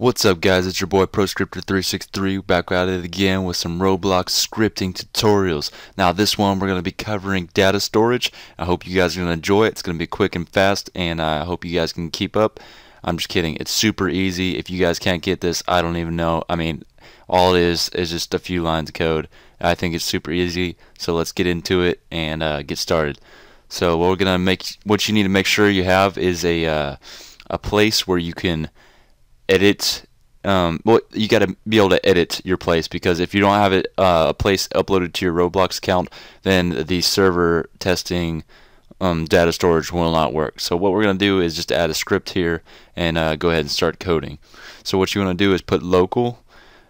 What's up guys, it's your boy ProScriptor363 back at it again with some Roblox scripting tutorials. Now this one we're going to be covering data storage. I hope you guys are going to enjoy it. It's going to be quick and fast and I hope you guys can keep up. I'm just kidding. It's super easy. If you guys can't get this, I don't even know. I mean, all it is is just a few lines of code. I think it's super easy. So let's get into it and uh, get started. So what we're going to make what you need to make sure you have is a uh, a place where you can edit um, well, you got to be able to edit your place because if you don't have it uh, a place uploaded to your Roblox account, then the server testing um, data storage will not work. So what we're going to do is just add a script here and uh, go ahead and start coding. So what you want to do is put local,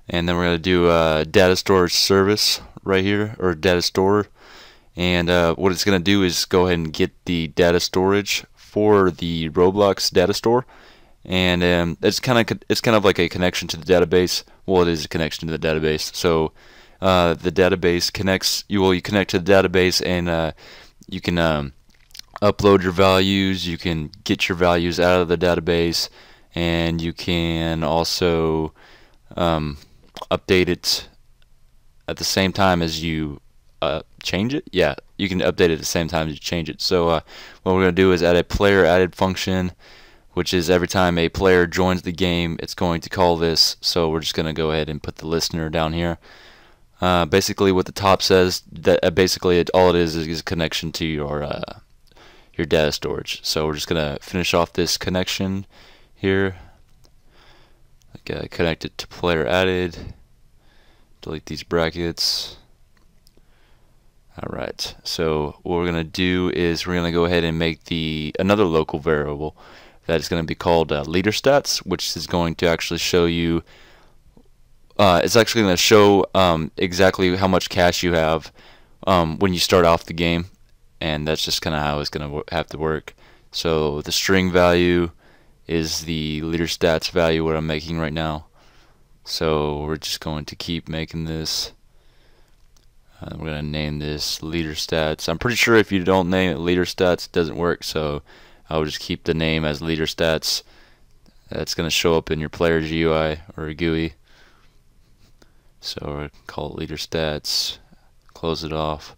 and then we're going to do a data storage service right here or data store. And uh, what it's going to do is go ahead and get the data storage for the Roblox data store and um, it's kind of it's kind of like a connection to the database. Well, it is a connection to the database. So uh, the database connects you. Well, you connect to the database, and uh, you can um, upload your values. You can get your values out of the database, and you can also um, update it at the same time as you uh, change it. Yeah, you can update it at the same time as you change it. So uh, what we're going to do is add a player added function which is every time a player joins the game, it's going to call this. So we're just going to go ahead and put the listener down here. Uh, basically, what the top says, that uh, basically it, all it is is a connection to your uh, your data storage. So we're just going to finish off this connection here. Okay, connect it to player added. Delete these brackets. Alright, so what we're going to do is we're going to go ahead and make the another local variable that is going to be called uh, leader stats, which is going to actually show you. Uh, it's actually going to show um, exactly how much cash you have um, when you start off the game, and that's just kind of how it's going to have to work. So the string value is the leader stats value what I'm making right now. So we're just going to keep making this. Uh, we're going to name this leader stats. I'm pretty sure if you don't name it leader stats, it doesn't work. So I'll just keep the name as leader stats. That's going to show up in your player's UI or GUI. So call it leader stats. Close it off.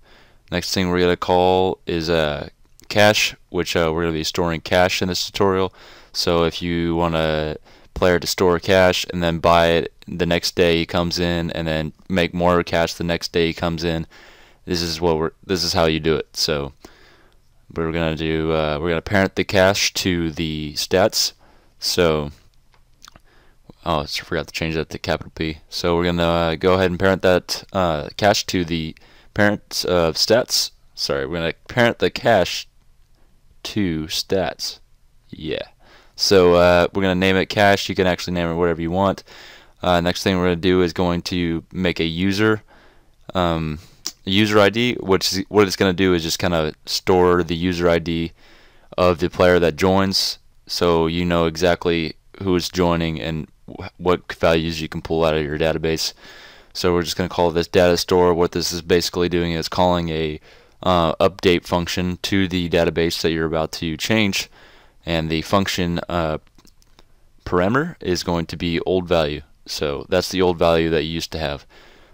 Next thing we're going to call is a uh, cash, which uh, we're going to be storing cash in this tutorial. So if you want a player to store cash and then buy it the next day he comes in and then make more cash the next day he comes in, this is what we're this is how you do it. So we're gonna do uh, we're gonna parent the cash to the stats. So oh I forgot to change that to capital P. So we're gonna uh, go ahead and parent that uh, cash to the parent of stats. Sorry we're gonna parent the cash to stats. Yeah. So uh, we're gonna name it cash you can actually name it whatever you want. Uh, next thing we're gonna do is going to make a user. Um, user ID, which what it's going to do is just kind of store the user ID of the player that joins, so you know exactly who is joining and what values you can pull out of your database. So we're just going to call this data store. What this is basically doing is calling a uh, update function to the database that you're about to change, and the function uh, parameter is going to be old value. So that's the old value that you used to have.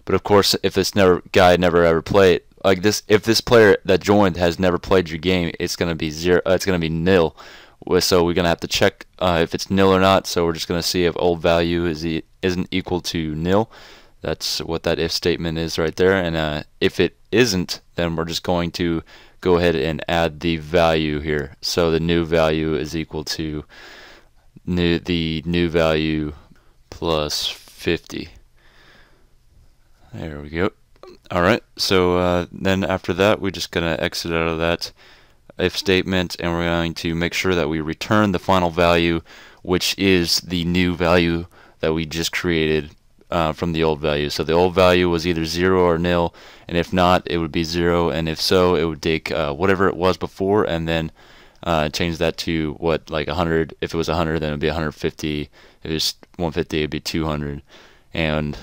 But of course, if this never guy never ever played like this, if this player that joined has never played your game, it's gonna be zero. Uh, it's gonna be nil. So we're gonna have to check uh, if it's nil or not. So we're just gonna see if old value is e isn't equal to nil. That's what that if statement is right there. And uh, if it isn't, then we're just going to go ahead and add the value here. So the new value is equal to new the new value plus 50. There we go. Alright, so uh, then after that, we're just going to exit out of that if statement, and we're going to make sure that we return the final value, which is the new value that we just created uh, from the old value. So the old value was either 0 or nil, and if not, it would be 0, and if so, it would take uh, whatever it was before, and then uh, change that to what, like 100. If it was 100, then it would be 150. If it was 150, it would be 200. And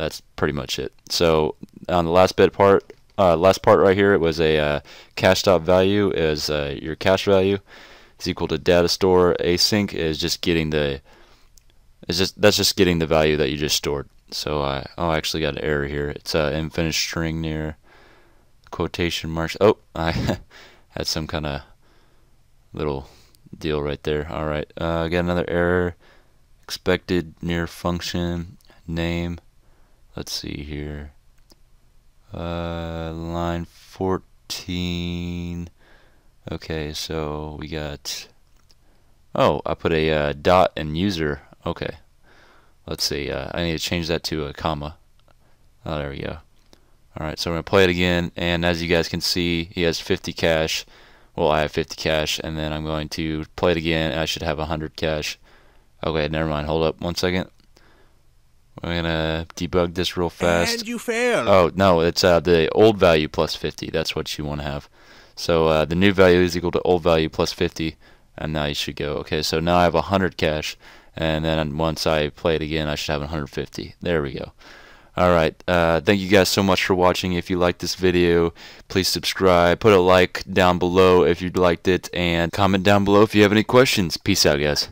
that's pretty much it. So on the last bit part, uh, last part right here, it was a uh, cash stop value is uh, your cash value is equal to data store async is just getting the it's just that's just getting the value that you just stored. So I oh I actually got an error here. It's a infinite string near quotation marks. Oh, I had some kind of little deal right there. All right, uh, got another error. Expected near function name. Let's see here. Uh, line 14. Okay, so we got. Oh, I put a uh, dot and user. Okay. Let's see. Uh, I need to change that to a comma. Oh, there we go. Alright, so we're going to play it again, and as you guys can see, he has 50 cash. Well, I have 50 cash, and then I'm going to play it again, I should have 100 cash. Okay, never mind. Hold up one second. We're gonna debug this real fast. And you failed. Oh no, it's uh, the old value plus 50. That's what you want to have. So uh, the new value is equal to old value plus 50, and now you should go. Okay, so now I have 100 cash, and then once I play it again, I should have 150. There we go. Alright, uh, thank you guys so much for watching. If you liked this video, please subscribe. Put a like down below if you liked it, and comment down below if you have any questions. Peace out, guys.